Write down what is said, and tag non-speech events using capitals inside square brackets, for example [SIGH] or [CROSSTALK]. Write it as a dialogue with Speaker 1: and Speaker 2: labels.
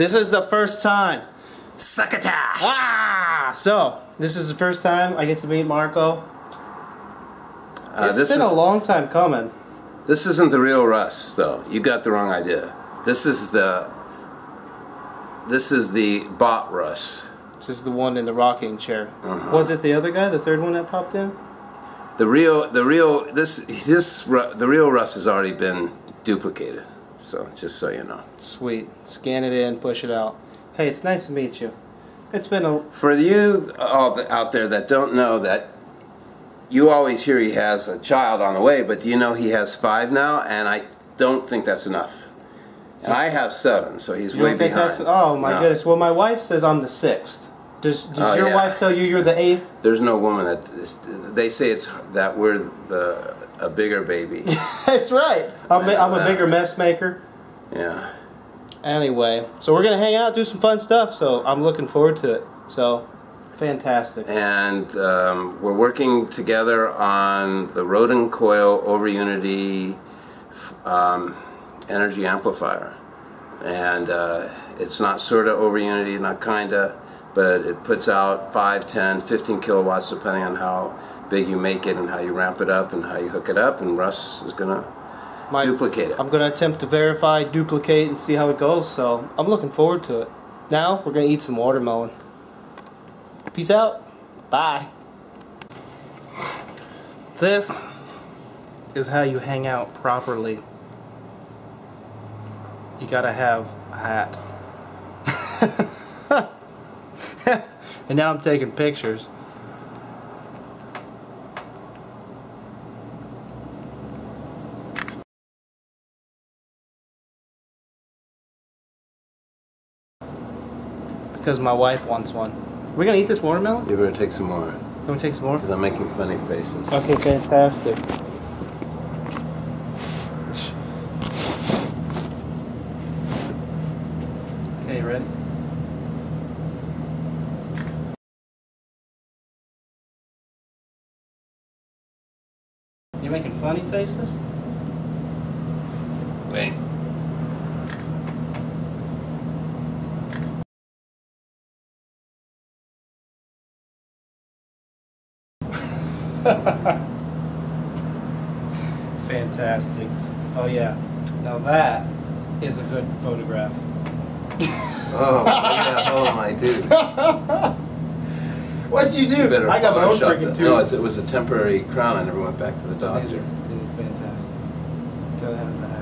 Speaker 1: This is the first time.
Speaker 2: Succotash!
Speaker 1: Ah! So, this is the first time I get to meet Marko.
Speaker 2: Uh,
Speaker 1: It's
Speaker 2: this
Speaker 1: been
Speaker 2: is
Speaker 1: a long time coming.
Speaker 2: this isn't the real Russ, though. You got the wrong idea. This is the this is the bot Russ.
Speaker 1: This is the one in the rocking chair.
Speaker 2: Uh-huh.
Speaker 1: Was it the other guy, the third one that popped in?
Speaker 2: The real the real this this Ru- the real Russ has already been duplicated. So just so you know.
Speaker 1: Sweet. Scan it in, push it out. Hey, it's nice to meet you. It's been a.
Speaker 2: For you all out there that don't know that, you always hear he has a child on the way, but do you know he has five now? And I don't think that's enough. And I have seven, so he's
Speaker 1: You
Speaker 2: way behind.
Speaker 1: Oh my
Speaker 2: No.
Speaker 1: goodness. Well, my wife says I'm the sixth. Does, does
Speaker 2: Oh,
Speaker 1: your
Speaker 2: yeah.
Speaker 1: wife tell you you're the eighth?
Speaker 2: There's no woman that is, they say it's that we're the a bigger baby. [LAUGHS]
Speaker 1: That's right. I'm, a- I'm a bigger mess maker.
Speaker 2: yeah.
Speaker 1: Anyway, so we're gonna hang out, do some fun stuff. So I'm looking forward to it. So, fantastic.
Speaker 2: And um, we're working together on the Rodin Coil over Unity um, energy amplifier. And uh, it's not sort of over Unity, not kinda, but it puts out 5, 10, 15 kilowatts depending on how big you make it and how you ramp it up and how you hook it up. And Russ is going to
Speaker 1: My-
Speaker 2: duplicate it.
Speaker 1: I'm gonna attempt to verify, duplicate, and see how it goes. So I'm looking forward to it. Now we're gonna eat some watermelon. Peace out. Bye. This is how you hang out properly. You gotta have a hat. [LAUGHS] and now I'm taking pictures. Because my wife wants one. We're gonna eat this watermelon?
Speaker 2: You better take some more
Speaker 1: You wanna take some more?
Speaker 2: because I'm making funny faces.
Speaker 1: Okay, fantastic. Okay, you ready? You making funny faces?
Speaker 2: Wait. [LAUGHS]
Speaker 1: Fantastic. Oh yeah. Now that is a good photograph.
Speaker 2: Oh, yeah. Oh, my dude. [LAUGHS]
Speaker 1: What did you do?
Speaker 2: You
Speaker 1: I got my own
Speaker 2: Photoshop
Speaker 1: freaking
Speaker 2: that.
Speaker 1: tube.
Speaker 2: No, it was a temporary crown. I never went back to the
Speaker 1: These
Speaker 2: doctor.
Speaker 1: are fantastic. Gotta have that.